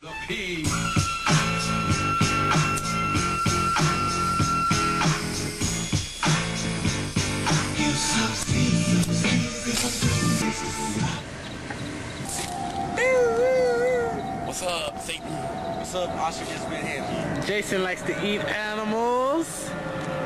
The P. What's up, Satan? What's up? Ostriches been here. Jason likes to eat animals.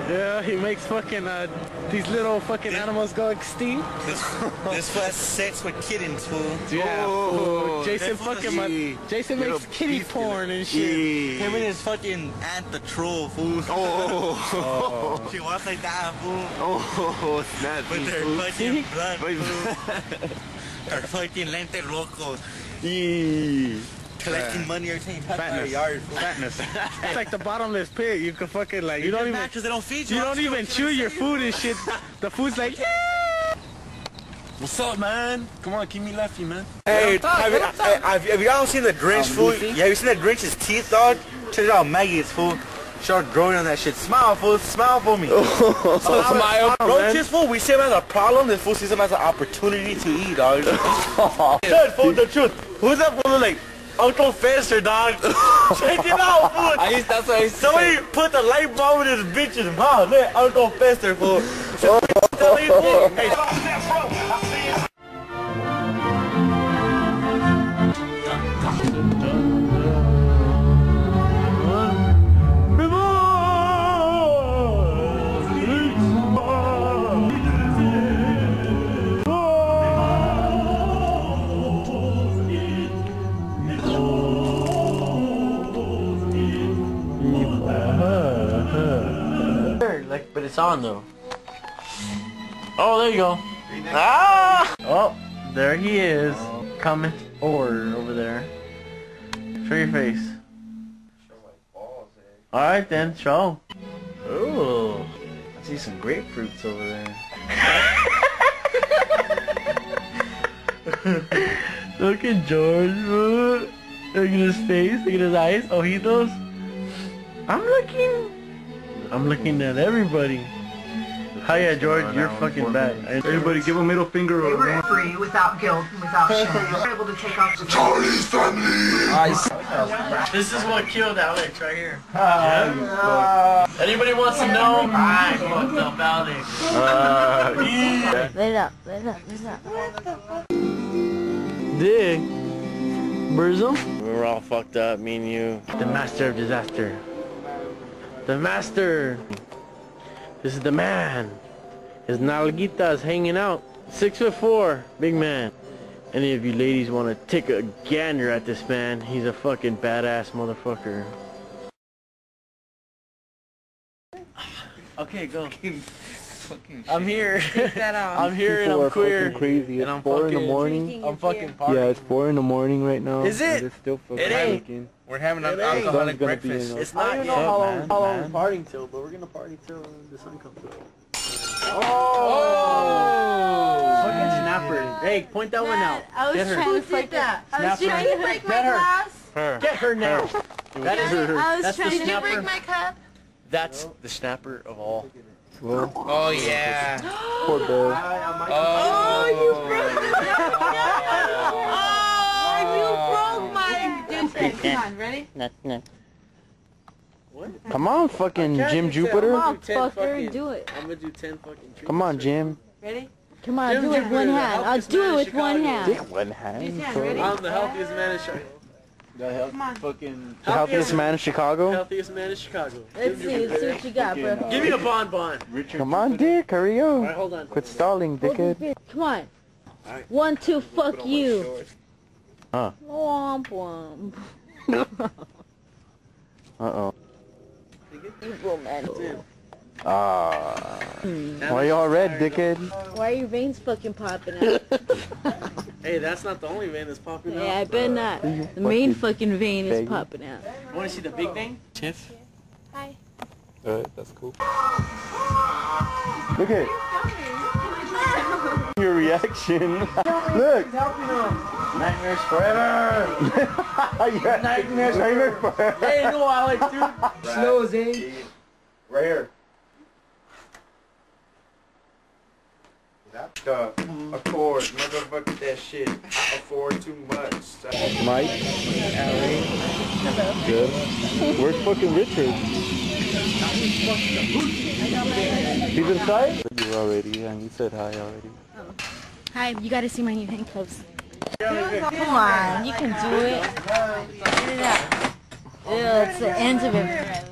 Yeah, he makes fucking uh, these little fucking animals go extinct. This this fool has sex with kittens, fool. Yeah, Oh, fool. Jason fucking my, Jason Little makes kitty porn and shit. Him and his fucking aunt the troll, fool. Oh, She walks like that, fool. oh, snap. With her fool. fucking blood, Wait. fool. Her fucking lente loco. Yee. Collecting money every time you pass by her Fatness. yard. Fatness. it's like the bottomless pit. You can fucking like you don't even Because they don't feed you. you don't even chew your food and shit. The food's like yeah. What's up, man? Come on, keep me lefty, man. Hey, have you, have, have you all seen the Grinch, um, fool? Yeah, have you seen the Grinch's teeth, dog? Check it out, maggots, fool. Start growing on that shit. Smile, fool. Smile for me. Oh, smile, Roaches, fool, we see them as a problem. This fool sees them as an opportunity to eat, dog. Good, fool, the truth. Who's that fool like? Uncle Fester, dog. Check it out, fool. I used, that's what I used to Somebody say. put the light bulb in this bitch's mouth. Look, Uncle Fester, fool. Tell me, fool. Hey, it's on though. Oh, there you go. Ah! Oh, there he is. Coming over over there. Show your face. All right then, show. Ooh, I see some grapefruits over there. Look at George. Look at his face. Look at his eyes. Oh, he Ojitos. I'm looking. I'm looking at everybody. Hiya, George. You're fucking bad. Everybody give a middle finger They or were free, without guilt, and without shame. They were able to take off the This is what killed Alex right here. Yeah. Anybody wants to know? I fucked up Alex. Uh, let it up, let it up, let it up. Dig. Burzum? We were all fucked up, me and you. The master of disaster. The master. This is the man. His nalguitas hanging out. Six foot four, big man. Any of you ladies want to take a gander at this man? He's a fucking badass motherfucker. Okay, go. I'm here. I'm here and I'm are queer. fucking crazy. And I'm four in the morning. I'm fucking partying. Yeah, it's four in the morning right now. Is it? It's still fucking It ain't. working. We're having an alcoholic Sun's gonna be breakfast. It's not What's even up, know how long, man? how long Man. we're partying till, but we're gonna party till the sun comes up. Oh! oh! Fucking snapper. Hey, point that one out. I was Get her. trying to fucking, that? I was Snapper. trying to break my Get her. glass. Her. Get her now. That is her. I was That's the trying to snapper. break my cup. That's the snapper of all. Well, Oh, yeah. poor bear. Oh, you oh. broke Oh, you broke my. Dude, come on, ready? Come on, fucking Jim. Jupiter. Come on, fucker, fucking- do it. I'm gonna do 10 fucking. Come on, Jim. Ready? Come on, Jim do it with one hand. I'll do it with one Chicago. hand. Take one hand. This hand, bro. ready? I'm the healthiest man in Chicago. Come on. Fucking The healthiest man in Chicago. healthiest man in Chicago. Let's see, let's see what you got, bro. Give me a bonbon. Richard. Come on, Dick. Hurry Alright, up. hold on. Quit stalling, dickhead. Come on. One, two, fuck you. Huh. Womp womp. Uh-oh. Evil man. Ah. Why y'all red, dickhead? Why are your veins fucking popping out? Hey, that's not the only vein that's popping out. Yeah, I bet not. The main fucking vein is popping out. You wanna see the big vein? Tiff. Hi. Alright, that's cool. Look at your reaction. Look. Nightmares forever. yeah. Nightmares Nightmare forever. Hey, no, Alex, dude. Snows, eh? Right here. The Accord, motherfucker, that shit. I afford too much. Mike. Good. Where's fucking Richard? He's inside? You already, and you said hi already. Hi, you gotta see my new handcuffs. Come on, you can do it. Get it out. Ew, it's the end of it.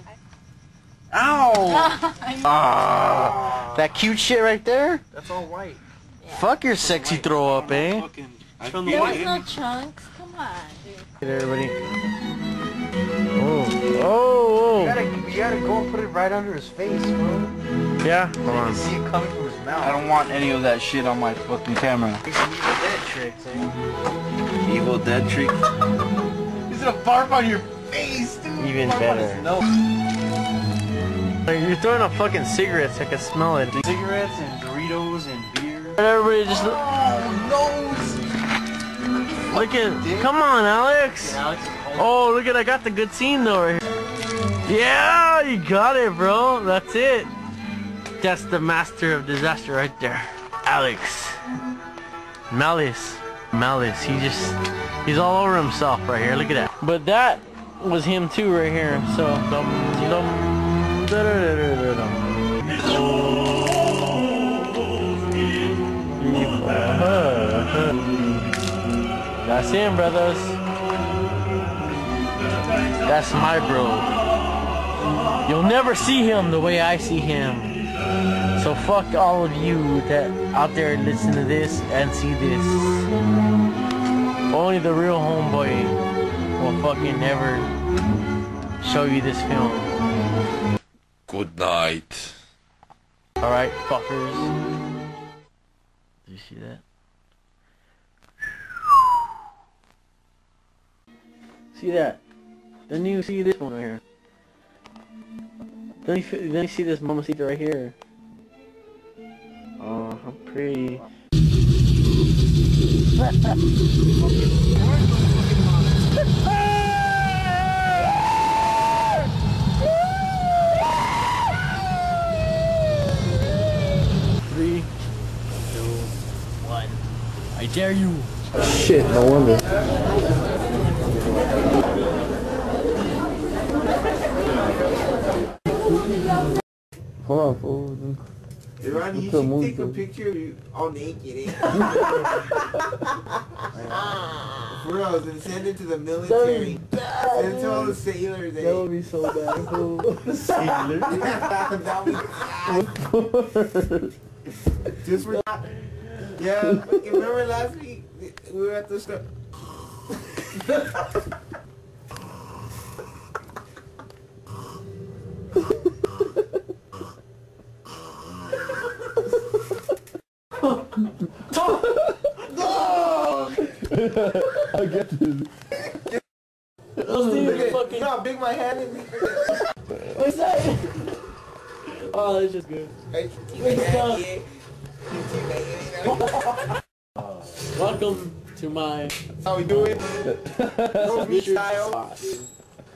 Ow! Ah, that cute shit right there? That's all white. Fuck your sexy throw up, eh? From There was no chunks. Come on. Dude. Hey, everybody. Oh, oh, You gotta, you gotta go and put it right under his face, bro. oh. Yeah? Hold on. See it coming from his mouth. I don't want any of that shit on my fucking camera. These evil dead tricks, eh? Evil Dead trick. He's gonna barf on your face, dude. Even Barf on better. his nose. Like, You're throwing up fucking cigarettes. I can smell it. Cigarettes and Doritos and beer. Everybody just look, Oh, look at. Come on, Alex. Oh, look at. I got the good scene though right here. Yeah, you got it, bro. That's it. That's the master of disaster right there, Alex. Malice, Malice. He just. He's all over himself right here. Look at that. But that was him too right here. So. Dum, dum, da-da-da-da-da-dum. That's him, brothers. That's my bro. You'll never see him the way I see him. So fuck all of you that out there listen to this and see this. Only the real homeboy will fucking never show you this film. Good night. Alright, fuckers. Did you see that? See that? Then you see this one right here. Then you, then you see this mamacita right here. Oh, I'm pretty. Three, two, one. I dare you. Shit, no wonder. Hold on, fool. Ronnie, you should take a picture of you all naked. Eh? For real, and send it to the military. Send it to all the sailors. Eh? That would be so bad, fool. That would- Just for yeah. Remember last week we were at the store. I get this. Look at how big my hand is. What's that? Oh, that's just good. Welcome to my How we doing? Rosemead style.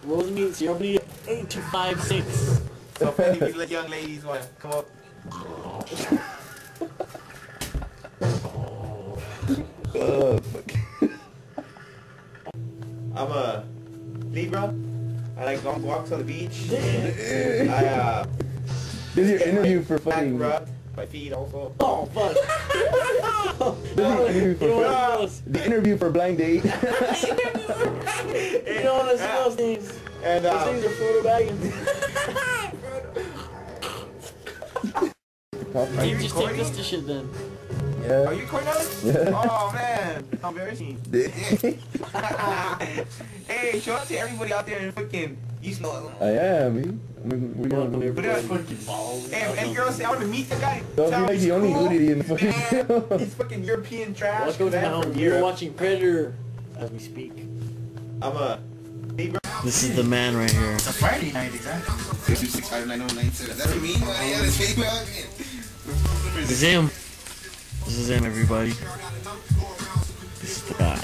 Rosemead CRB 8256. So if any of you young ladies want to come up. oh, fuck. I'm a Libra. I like long walks on the beach. I uh, This is your interview for back fucking. rub my feet also. Oh, fuck. This is interview for You know fucking. The interview for blind date. You know what those things? And Those uh, things are photo bagging. are you You just take this to shit then. Are you recording us? Yeah. Oh man, how embarrassing. hey, show out to everybody out there in fucking East North. I am. eh? We, we're gonna. But uh, hey, and girls say I want to meet the guy. Don't be like he's the only cool, hoodie in the fucking man, film. He's fucking European trash. Welcome man, down. from You're watching Predator as we speak. I'm a This is the man right here. It's a Friday night, exactly. This is him. This is him, everybody. This is the guy.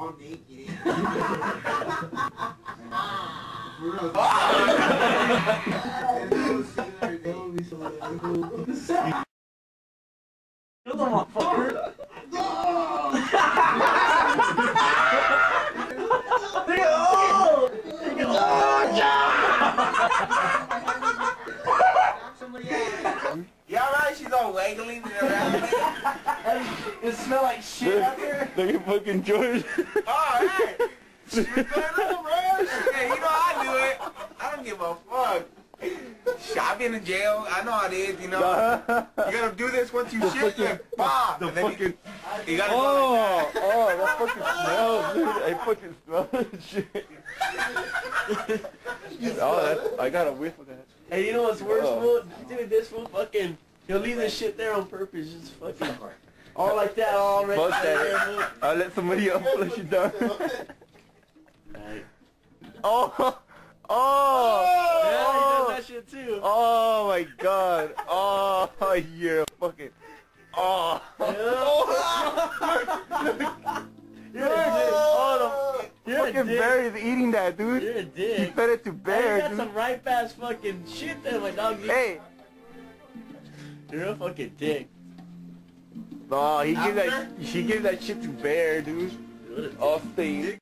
Take a picture of you all naked. For real. And those sailors, they- Yeah, right. She's all waggling around. it smell like shit out here. Look at fucking George. All right. Shit going on, bro. Shit, you know I do it. I don't give a fuck. I've been in jail. I know how it is, you know. You gotta do this once you shit, you pop. the and then fucking- You, gotta go oh, like Oh, oh, that fucking smells, dude. I fucking smell that shit. oh, that's, I got a whiff of that. Hey, you know what's worse, Oh. fool? Dude, this fool fucking, he'll leave this shit there on purpose, just fucking, all like that, all right Fuck that. I'll let somebody else flush it down. Alright. oh, oh, Yeah, he oh, does that shit too. oh my god. Oh, you're fucking, oh. You're a dick. Oh, the You're fucking bear is eating that, dude. You're a He dick. fed it to Hey, bear, you got dude. some ripe ass fucking shit there, my dog. Hey, You're a fucking dick. No, he gave that, she gave that shit to bear, dude. All stayed.